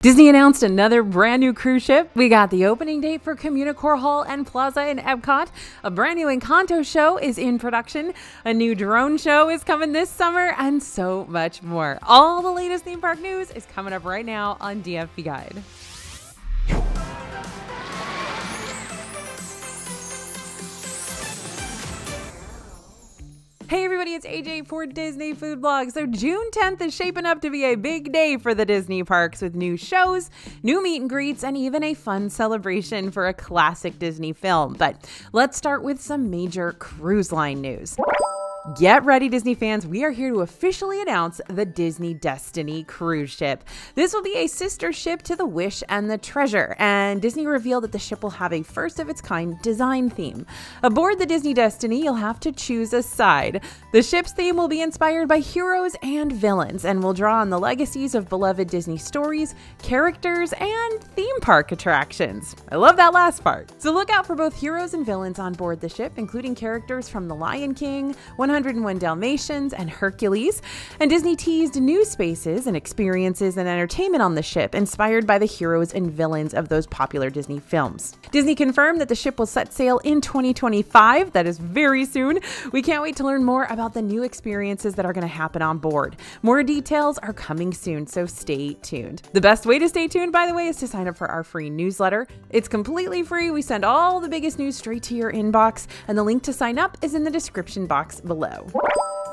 Disney announced another brand new cruise ship. We got the opening date for Communicore Hall and Plaza in Epcot. A brand new Encanto show is in production. A new drone show is coming this summer, and so much more. All the latest theme park news is coming up right now on DFB Guide. Hey everybody, it's AJ for Disney Food Blog. So June 10th is shaping up to be a big day for the Disney parks with new shows, new meet and greets, and even a fun celebration for a classic Disney film. But let's start with some major cruise line news. Get ready, Disney fans. We are here to officially announce the Disney Destiny cruise ship. This will be a sister ship to the Wish and the Treasure, and Disney revealed that the ship will have a first of its kind design theme. Aboard the Disney Destiny, you'll have to choose a side. The ship's theme will be inspired by heroes and villains and will draw on the legacies of beloved Disney stories, characters, and theme park attractions. I love that last part. So look out for both heroes and villains on board the ship, including characters from The Lion King, 101 Dalmatians, and Hercules. And Disney teased new spaces and experiences and entertainment on the ship, inspired by the heroes and villains of those popular Disney films. Disney confirmed that the ship will set sail in 2025. That is very soon. We can't wait to learn more about the new experiences that are going to happen on board. More details are coming soon, so stay tuned. The best way to stay tuned, by the way, is to sign up for our free newsletter. It's completely free. We send all the biggest news straight to your inbox, and the link to sign up is in the description box below below.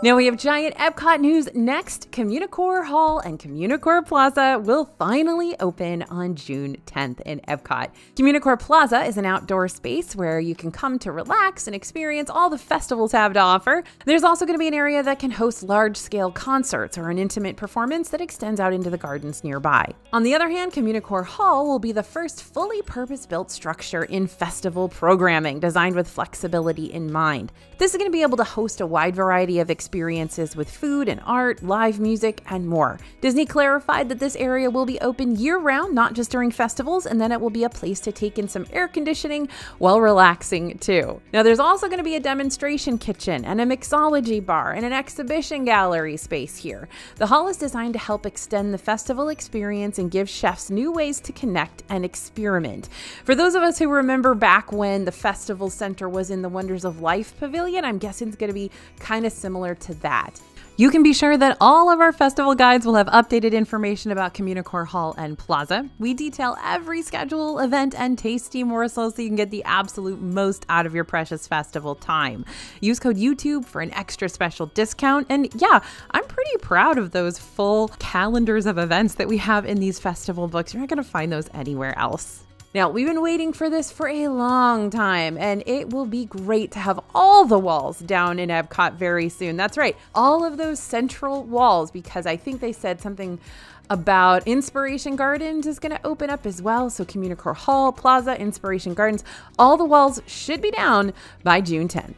Now we have giant Epcot news next. Communicore Hall and Communicore Plaza will finally open on June 10th in Epcot. Communicore Plaza is an outdoor space where you can come to relax and experience all the festivals have to offer. There's also going to be an area that can host large scale concerts or an intimate performance that extends out into the gardens nearby. On the other hand, Communicore Hall will be the first fully purpose built structure in festival programming designed with flexibility in mind. This is going to be able to host a wide variety of experiences with food and art, live music, and more. Disney clarified that this area will be open year round, not just during festivals, and then it will be a place to take in some air conditioning while relaxing too. Now, there's also going to be a demonstration kitchen and a mixology bar and an exhibition gallery space here. The hall is designed to help extend the festival experience and give chefs new ways to connect and experiment. For those of us who remember back when the festival center was in the Wonders of Life pavilion, I'm guessing it's going to be kind of similar to that. You can be sure that all of our festival guides will have updated information about Communicore Hall and Plaza. We detail every schedule, event, and tasty morsel so you can get the absolute most out of your precious festival time. Use code YouTube for an extra special discount. And yeah, I'm pretty proud of those full calendars of events that we have in these festival books. You're not going to find those anywhere else. Now, we've been waiting for this for a long time, and it will be great to have all the walls down in Epcot very soon. That's right, all of those central walls, because I think they said something about Inspiration Gardens is going to open up as well. So, Communicore Hall, Plaza, Inspiration Gardens, all the walls should be down by June 10th.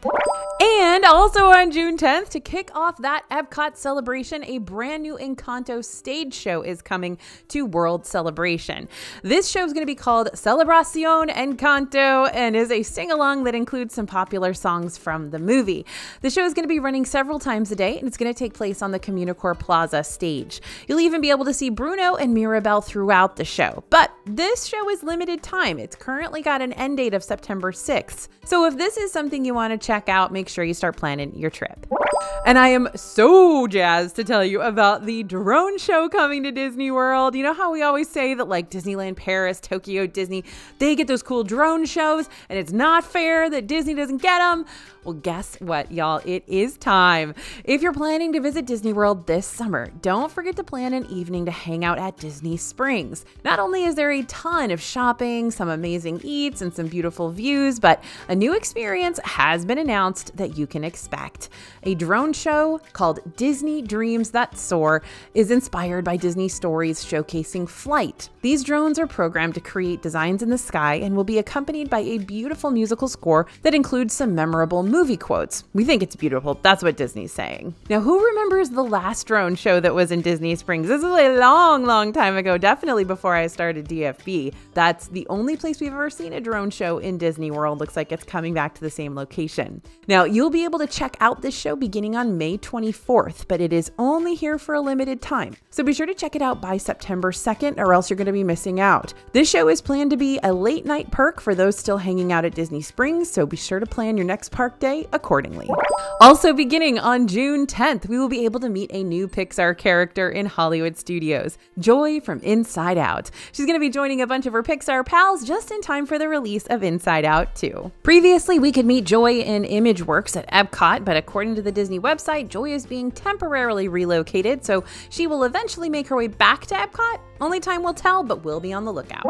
And also on June 10th, to kick off that Epcot celebration, a brand new Encanto stage show is coming to World Celebration. This show is going to be called Celebracion Encanto and is a sing along that includes some popular songs from the movie. The show is going to be running several times a day and it's going to take place on the Communicore Plaza stage. You'll even be able to see Bruno and Mirabel throughout the show. But this show is limited time. It's currently got an end date of September 6th. So if this is something you want to check out, make sure you start planning your trip. And I am so jazzed to tell you about the drone show coming to Disney World. You know how we always say that like Disneyland Paris, Tokyo Disney, they get those cool drone shows and it's not fair that Disney doesn't get them? Well, guess what, y'all? It is time. If you're planning to visit Disney World this summer, don't forget to plan an evening to hang out at Disney Springs. Not only is there a ton of shopping, some amazing eats, and some beautiful views, but a new experience has been announced that you can expect. A drone show called Disney Dreams That Soar is inspired by Disney stories showcasing flight. These drones are programmed to create designs in the sky and will be accompanied by a beautiful musical score that includes some memorable movie quotes. We think it's beautiful. That's what Disney's saying. Now, who remembers the last drone show that was in Disney Springs? This is a long, long time ago, definitely before I started DFB. That's the only place we've ever seen a drone show in Disney World. Looks like it's coming back to the same location. Now, you'll be able to check out this show beginning on May 24th, but it is only here for a limited time. So be sure to check it out by September 2nd, or else you're going to be missing out. This show is planned to be a late night perk for those still hanging out at Disney Springs, so be sure to plan your next park day accordingly. Also, beginning on June 10th, we will be able to meet a new Pixar character in Hollywood Studios, Joy from Inside Out. She's going to be joining a bunch of her Pixar pals just in time for the release of Inside Out 2. Previously, we could meet Joy in Imageworks at Epcot, but according to the Disney website, Joy is being temporarily relocated, so she will eventually make her way back to Epcot. Only time will tell, but we'll be on the lookout.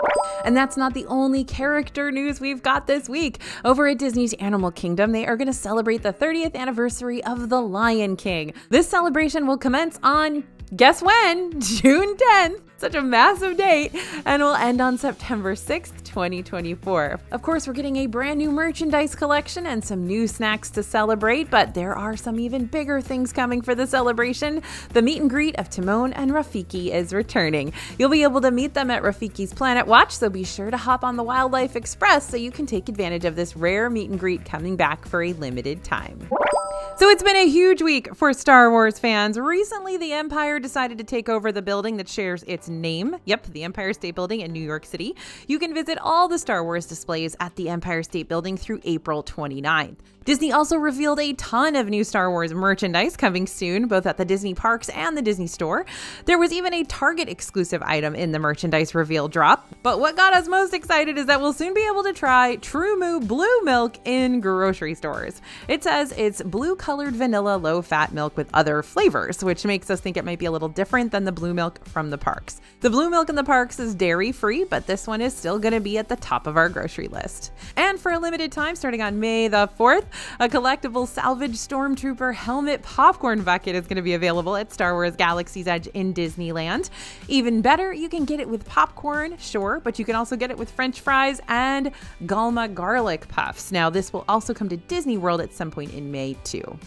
And that's not the only character news we've got this week. Over at Disney's Animal Kingdom, they are going to celebrate the 30th anniversary of The Lion King. This celebration will commence on guess when? June 10th. Such a massive date. And will end on September 6th, 2024. Of course, we're getting a brand new merchandise collection and some new snacks to celebrate, but there are some even bigger things coming for the celebration. The meet and greet of Timon and Rafiki is returning. You'll be able to meet them at Rafiki's Planet Watch, so be sure to hop on the Wildlife Express so you can take advantage of this rare meet and greet coming back for a limited time. So it's been a huge week for Star Wars fans. Recently, the Empire decided to take over the building that shares its name. Yep, the Empire State Building in New York City. You can visit all the Star Wars displays at the Empire State Building through April 29th. Disney also revealed a ton of new Star Wars merchandise coming soon, both at the Disney parks and the Disney store. There was even a Target exclusive item in the merchandise reveal drop. But what got us most excited is that we'll soon be able to try True Moo Blue Milk in grocery stores. It says it's blue colored vanilla low fat milk with other flavors, which makes us think it might be a little different than the blue milk from the parks. The blue milk in the parks is dairy free, but this one is still going to be at the top of our grocery list. And for a limited time, starting on May the 4th, a collectible salvage stormtrooper helmet popcorn bucket is going to be available at Star Wars Galaxy's Edge in Disneyland. Even better, you can get it with popcorn, sure, but you can also get it with french fries and Galma garlic puffs. Now, this will also come to Disney World at some point in May, too.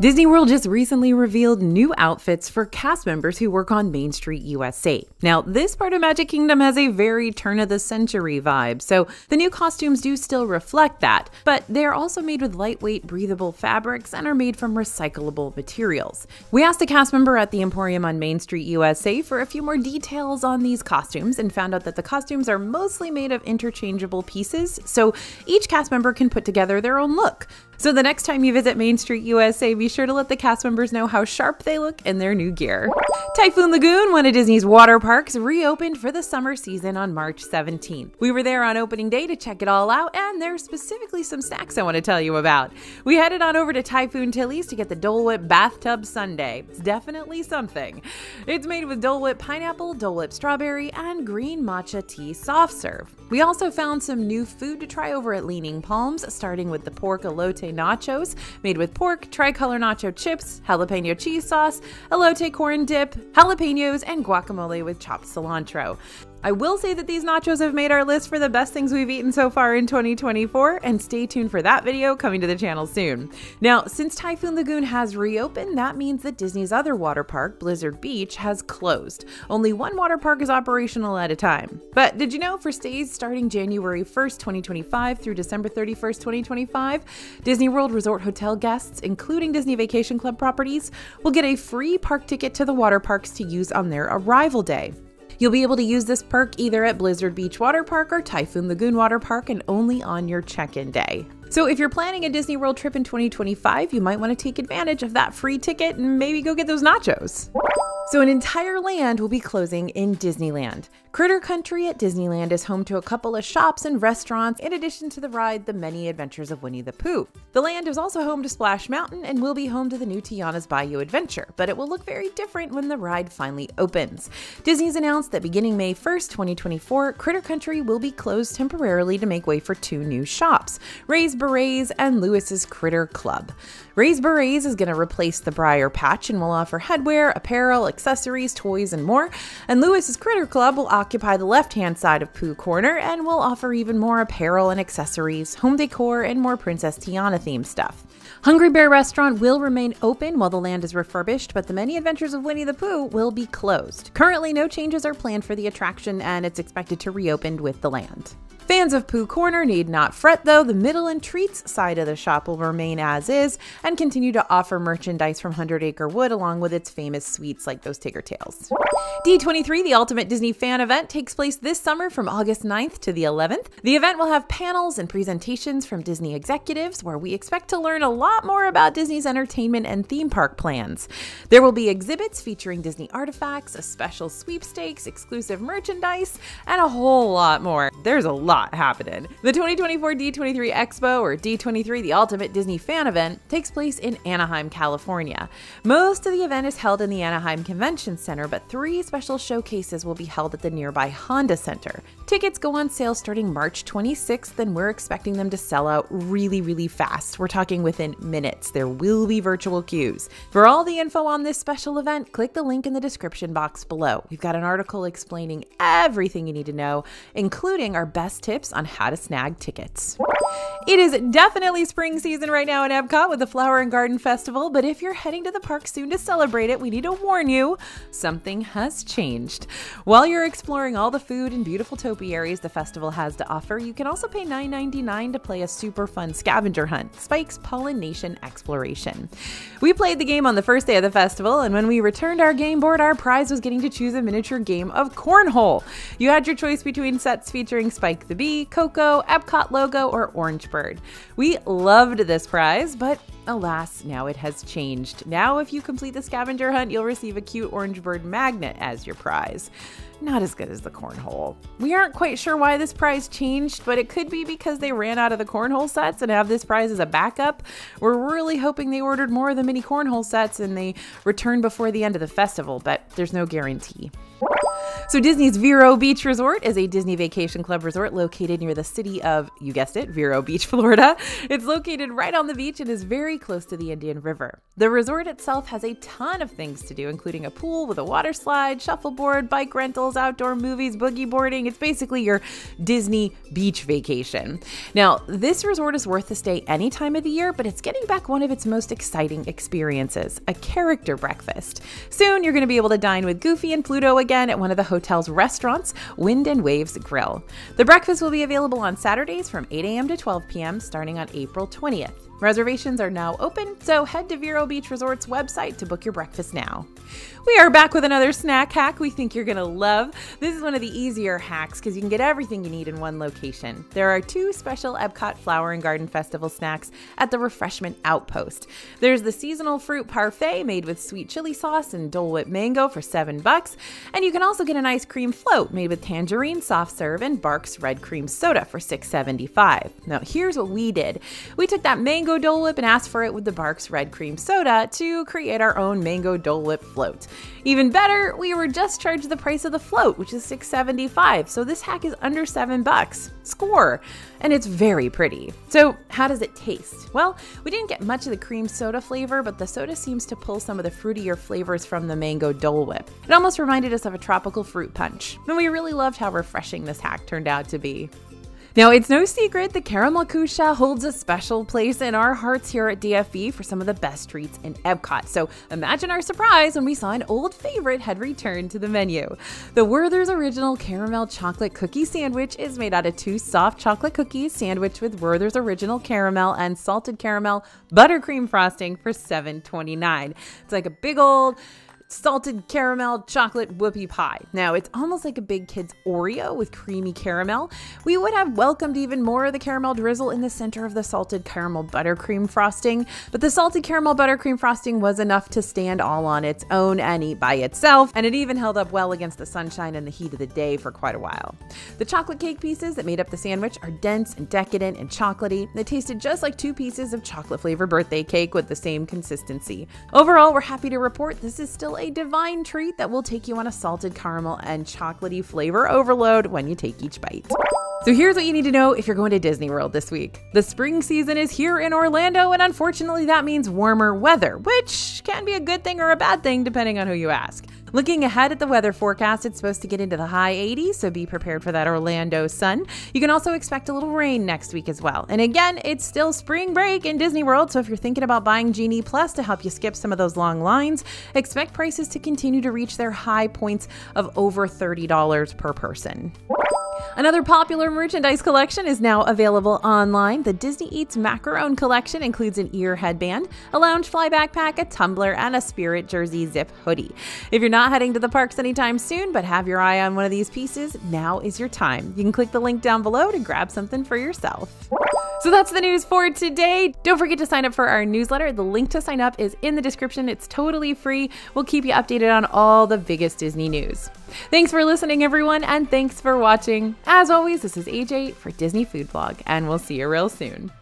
Disney World just recently revealed new outfits for cast members who work on Main Street USA. Now, this part of Magic Kingdom has a very turn of the century vibe, so the new costumes do still reflect that, but they're also made with lightweight, breathable fabrics and are made from recyclable materials. We asked a cast member at the Emporium on Main Street USA for a few more details on these costumes and found out that the costumes are mostly made of interchangeable pieces, so each cast member can put together their own look. So the next time you visit Main Street USA, be sure to let the cast members know how sharp they look in their new gear. Typhoon Lagoon, one of Disney's water parks, reopened for the summer season on March 17th. We were there on opening day to check it all out, and there's specifically some snacks I want to tell you about. We headed on over to Typhoon Tilly's to get the Dole Whip Bathtub Sundae. It's definitely something. It's made with Dole Whip pineapple, Dole Whip strawberry, and green matcha tea soft serve. We also found some new food to try over at Leaning Palms, starting with the pork elote nachos made with pork, tricolor nacho chips, jalapeno cheese sauce, elote corn dip, jalapenos, and guacamole with chopped cilantro. I will say that these nachos have made our list for the best things we've eaten so far in 2024, and stay tuned for that video coming to the channel soon. Now, since Typhoon Lagoon has reopened, that means that Disney's other water park, Blizzard Beach, has closed. Only one water park is operational at a time. But did you know for stays starting January 1st, 2025 through December 31st, 2025, Disney World Resort Hotel guests, including Disney Vacation Club properties, will get a free park ticket to the water parks to use on their arrival day. You'll be able to use this perk either at Blizzard Beach Water Park or Typhoon Lagoon Water Park and only on your check in day. So, if you're planning a Disney World trip in 2025, you might want to take advantage of that free ticket and maybe go get those nachos. So, an entire land will be closing in Disneyland. Critter Country at Disneyland is home to a couple of shops and restaurants, in addition to the ride The Many Adventures of Winnie the Pooh. The land is also home to Splash Mountain and will be home to the new Tiana's Bayou Adventure, but it will look very different when the ride finally opens. Disney's announced that beginning May 1st, 2024, Critter Country will be closed temporarily to make way for two new shops Ray's Berets and Louis's Critter Club. Ray's Berets is going to replace the Briar Patch and will offer headwear, apparel, accessories, toys, and more. And Louis's Critter Club will occupy the left hand side of Pooh Corner and will offer even more apparel and accessories, home decor, and more Princess Tiana themed stuff. Hungry Bear Restaurant will remain open while the land is refurbished, but the many adventures of Winnie the Pooh will be closed. Currently, no changes are planned for the attraction, and it's expected to reopen with the land. Fans of Pooh Corner need not fret though, the middle and treats side of the shop will remain as is and continue to offer merchandise from Hundred Acre Wood along with its famous sweets like those Tigger Tails. D23, the Ultimate Disney Fan Event, takes place this summer from August 9th to the 11th. The event will have panels and presentations from Disney executives where we expect to learn a lot more about Disney's entertainment and theme park plans. There will be exhibits featuring Disney artifacts, a special sweepstakes, exclusive merchandise, and a whole lot more. There's a lot lot happening. The 2024 D23 Expo, or D23, the Ultimate Disney Fan Event, takes place in Anaheim, California. Most of the event is held in the Anaheim Convention Center, but three special showcases will be held at the nearby Honda Center. Tickets go on sale starting March 26th, and we're expecting them to sell out really, really fast. We're talking within minutes. There will be virtual queues. For all the info on this special event, click the link in the description box below. We've got an article explaining everything you need to know, including our best tips on how to snag tickets. It is definitely spring season right now in Epcot with the Flower and Garden Festival, but if you're heading to the park soon to celebrate it, we need to warn you something has changed. While you're exploring all the food and beautiful topiaries the festival has to offer, you can also pay $9.99 to play a super fun scavenger hunt, Spike's Pollination Exploration. We played the game on the first day of the festival, and when we returned our game board, our prize was getting to choose a miniature game of cornhole. You had your choice between sets featuring Spike the Bee, Coco, Epcot logo, or Orange Bird. We loved this prize, but alas, now it has changed. Now, if you complete the scavenger hunt, you'll receive a cute Orange Bird magnet as your prize. Not as good as the cornhole. We aren't quite sure why this prize changed, but it could be because they ran out of the cornhole sets and have this prize as a backup. We're really hoping they ordered more of the mini cornhole sets and they return before the end of the festival, but there's no guarantee. So, Disney's Vero Beach Resort is a Disney Vacation Club resort located near the city of, you guessed it, Vero Beach, Florida. It's located right on the beach and is very close to the Indian River. The resort itself has a ton of things to do, including a pool with a water slide, shuffleboard, bike outdoor movies, boogie boarding. It's basically your Disney beach vacation. Now, this resort is worth the stay any time of the year, but it's getting back one of its most exciting experiences a character breakfast. Soon, you're going to be able to dine with Goofy and Pluto again at one of the hotel's restaurants, Wind and Waves Grill. The breakfast will be available on Saturdays from 8 a.m. to 12 p.m. starting on April 20th. Reservations are now open, so head to Vero Beach Resort's website to book your breakfast now. We are back with another snack hack we think you're to love. This is one of the easier hacks because you can get everything you need in one location. There are two special Epcot Flower and Garden Festival snacks at the Refreshment Outpost. There's the seasonal fruit parfait made with sweet chili sauce and Dole Whip mango for 7 bucks, and you can also get an ice cream float made with tangerine soft serve and Barq's red cream soda for $6.75. Now, here's what we did. We took that mango mango Dole Whip and asked for it with the Barq's red cream soda to create our own mango Dole Whip float. Even better, we were just charged the price of the float, which is $6.75, so this hack is under 7 bucks. Score! And it's very pretty. So, how does it taste? Well, we didn't get much of the cream soda flavor, but the soda seems to pull some of the fruitier flavors from the mango Dole Whip. It almost reminded us of a tropical fruit punch, and we really loved how refreshing this hack turned out to be. Now, it's no secret the Karamell-Küche holds a special place in our hearts here at DFB for some of the best treats in Epcot. So imagine our surprise when we saw an old favorite had returned to the menu. The Werther's Original Caramel Chocolate Cookie Sandwich is made out of two soft chocolate cookies sandwiched with Werther's Original Caramel and salted caramel buttercream frosting for $7.29. It's like a big old salted caramel chocolate whoopie pie. Now, it's almost like a big kid's Oreo with creamy caramel. We would have welcomed even more of the caramel drizzle in the center of the salted caramel buttercream frosting, but the salted caramel buttercream frosting was enough to stand all on its own and eat by itself, and it even held up well against the sunshine and the heat of the day for quite a while. The chocolate cake pieces that made up the sandwich are dense and decadent and chocolatey. They tasted just like two pieces of chocolate flavored birthday cake with the same consistency. Overall, we're happy to report this is still a divine treat that will take you on a salted caramel and chocolatey flavor overload when you take each bite. So here's what you need to know if you're going to Disney World this week. The spring season is here in Orlando, and unfortunately, that means warmer weather, which can be a good thing or a bad thing depending on who you ask. Looking ahead at the weather forecast, it's supposed to get into the high 80s, so be prepared for that Orlando sun. You can also expect a little rain next week as well. And again, it's still spring break in Disney World, so if you're thinking about buying Genie Plus to help you skip some of those long lines, expect prices to continue to reach their high points of over $30 per person. Another popular merchandise collection is now available online. The Disney Eats Macaron collection includes an ear headband, a Loungefly backpack, a tumbler, and a Spirit Jersey zip hoodie. If you're not heading to the parks anytime soon, but have your eye on one of these pieces, now is your time. You can click the link down below to grab something for yourself. So that's the news for today. Don't forget to sign up for our newsletter. The link to sign up is in the description. It's totally free. We'll keep you updated on all the biggest Disney news. Thanks for listening, everyone, and thanks for watching. As always, this is AJ for Disney Food Blog, and we'll see you real soon.